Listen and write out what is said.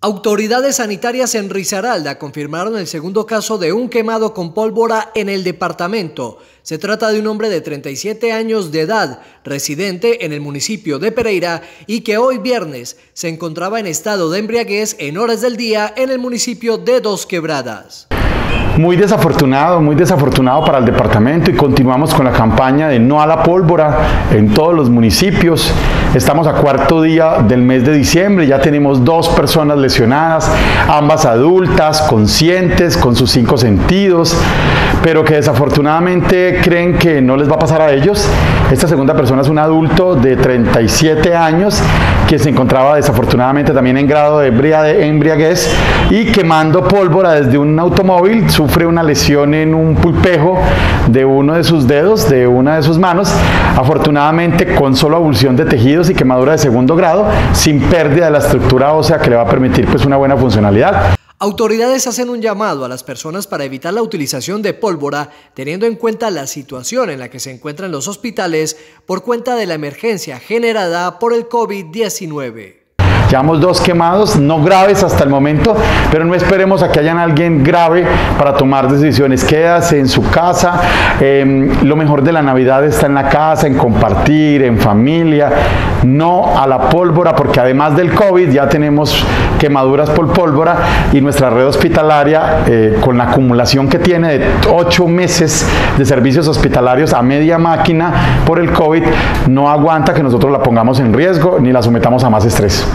Autoridades sanitarias en Risaralda confirmaron el segundo caso de un quemado con pólvora en el departamento. Se trata de un hombre de 37 años de edad, residente en el municipio de Pereira y que hoy viernes se encontraba en estado de embriaguez en horas del día en el municipio de Dos Quebradas. Muy desafortunado, muy desafortunado para el departamento y continuamos con la campaña de no a la pólvora en todos los municipios. Estamos a cuarto día del mes de diciembre, ya tenemos dos personas lesionadas, ambas adultas, conscientes, con sus cinco sentidos, pero que desafortunadamente creen que no les va a pasar a ellos. Esta segunda persona es un adulto de 37 años que se encontraba desafortunadamente también en grado de embriaguez y quemando pólvora desde un automóvil, sufre una lesión en un pulpejo de uno de sus dedos, de una de sus manos, afortunadamente con solo abulsión de tejidos y quemadura de segundo grado, sin pérdida de la estructura ósea que le va a permitir pues una buena funcionalidad. Autoridades hacen un llamado a las personas para evitar la utilización de pólvora, teniendo en cuenta la situación en la que se encuentran los hospitales por cuenta de la emergencia generada por el COVID-19. Llevamos dos quemados, no graves hasta el momento, pero no esperemos a que hayan alguien grave para tomar decisiones. Quédase en su casa. Em, lo mejor de la Navidad está en la casa, en compartir, en familia. No a la pólvora, porque además del COVID ya tenemos quemaduras por pólvora y nuestra red hospitalaria, eh, con la acumulación que tiene de ocho meses de servicios hospitalarios a media máquina por el COVID, no aguanta que nosotros la pongamos en riesgo ni la sometamos a más estrés.